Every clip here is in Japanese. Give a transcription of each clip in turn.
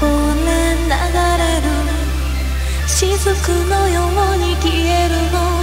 これ流れる。雫のように消えるの。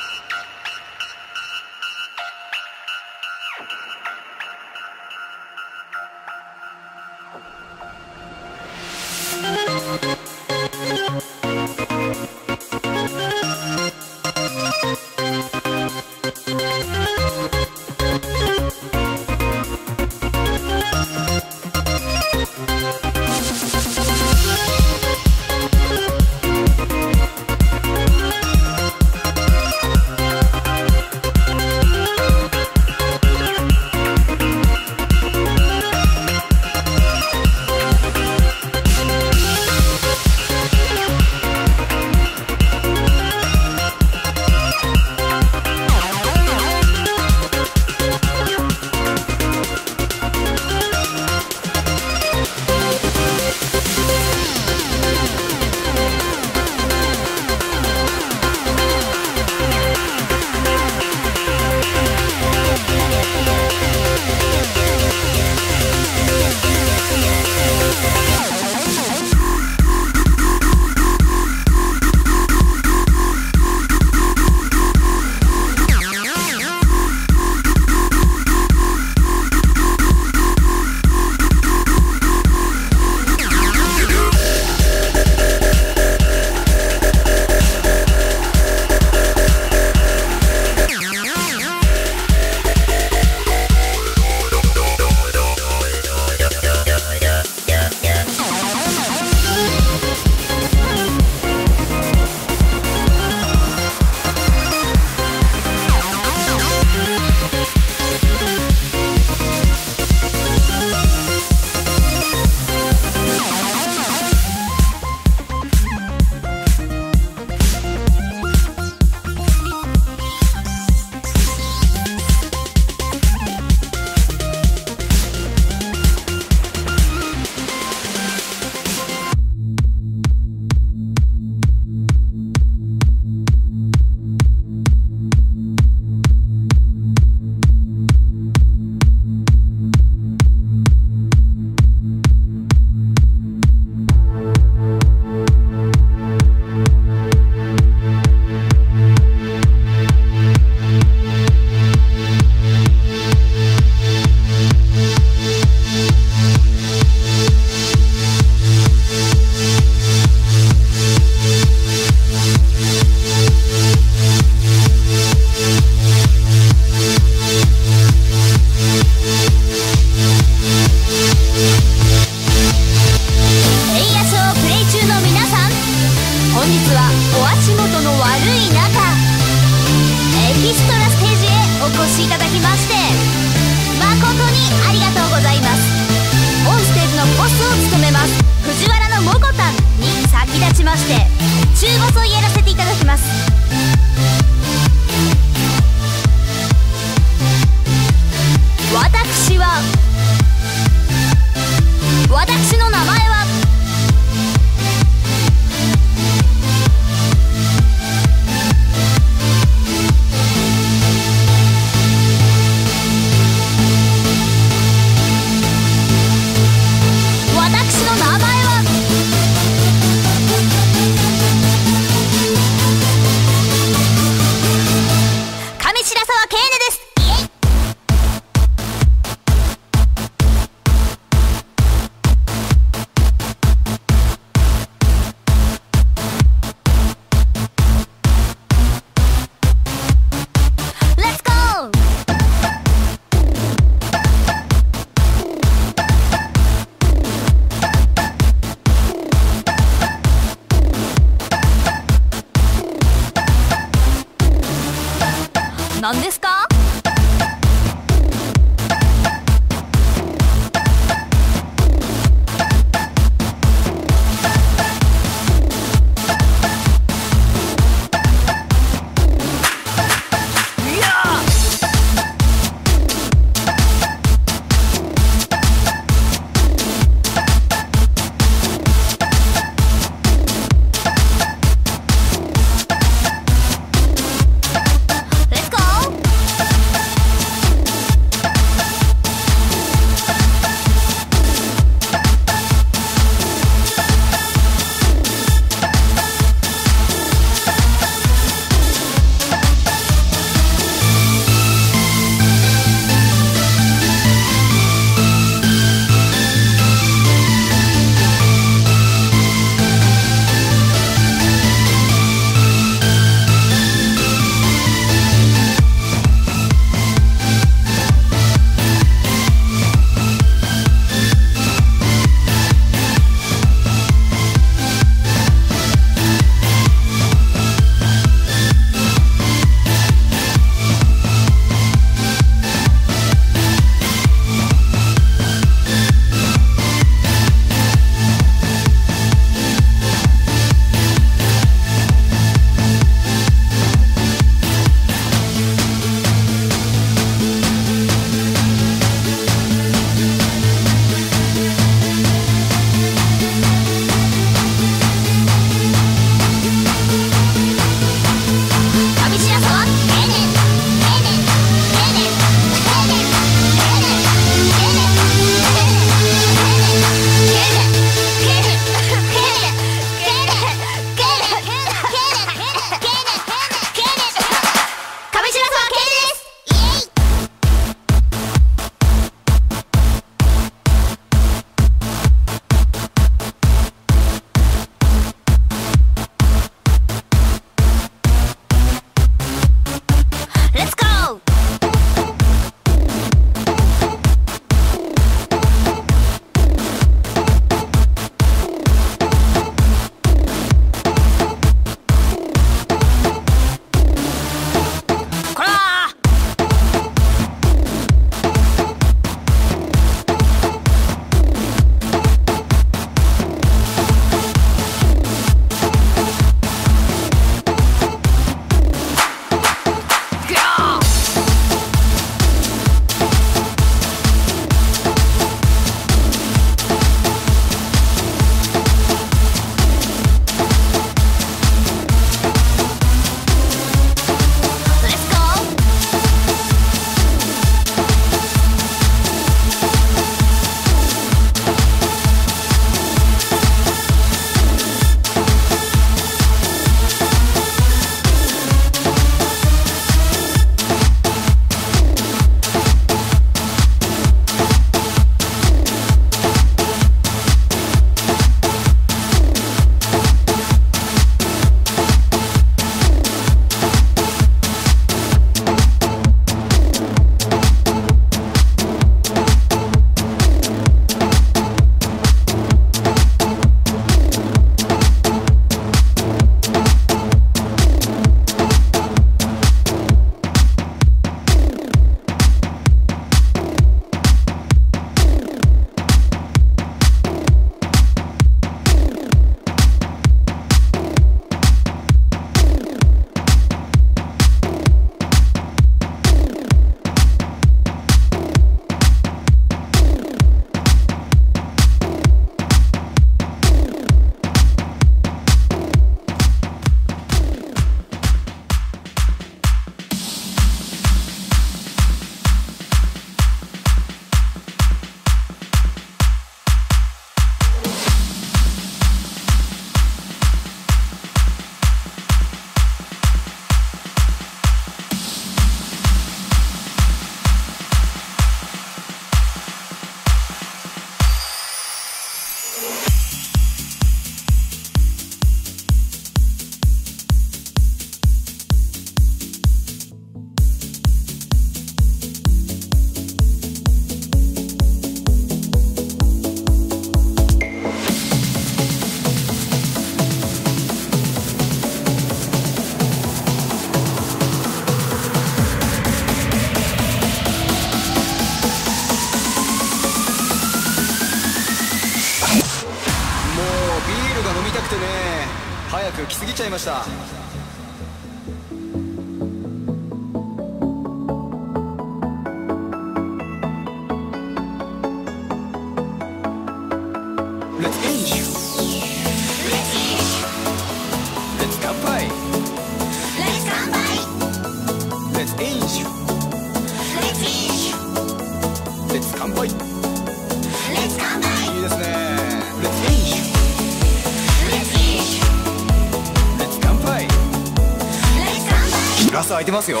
空いてますよ。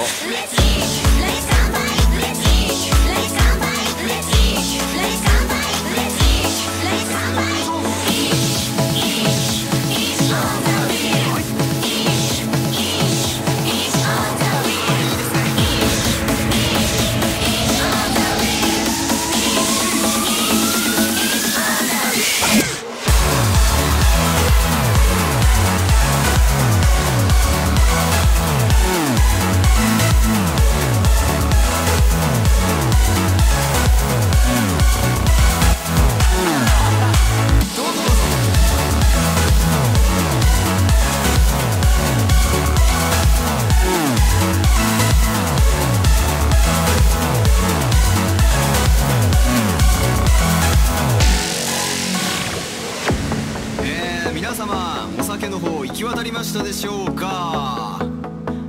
き渡りましたでしょうか。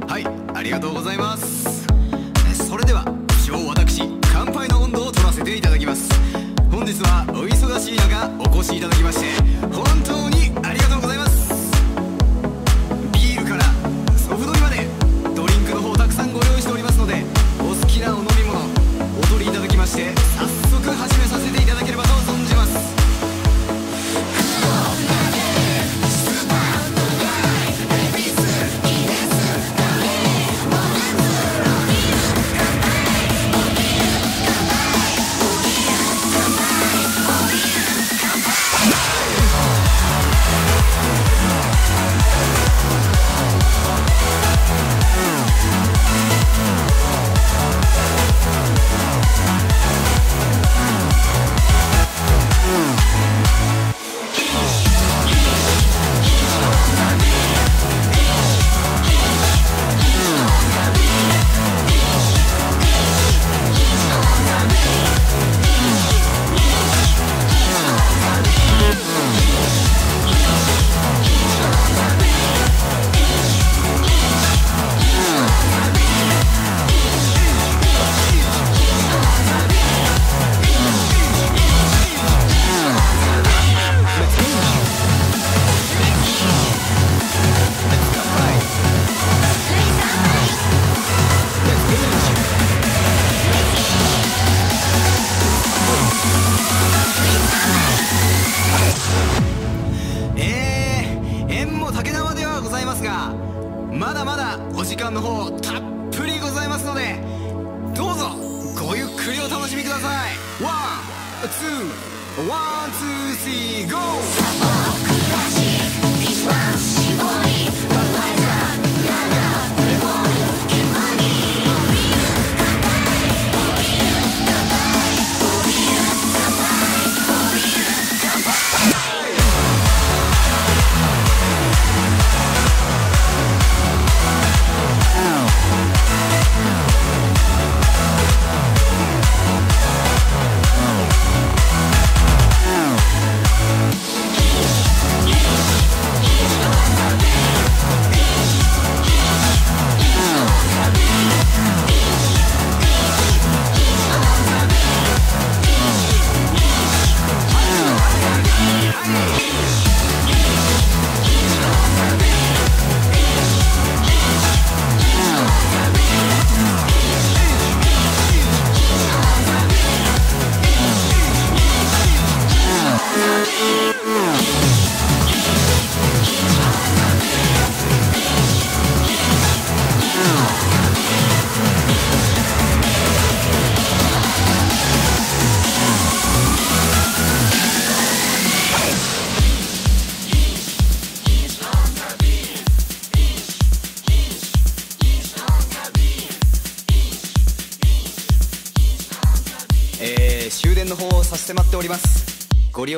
はいありがとうございます。それでは一応私乾杯の温度を取らせていただきます。本日はお忙しい中お越しいただきまして本当にありがとうございます。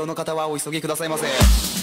用の方はお急ぎくださいませ。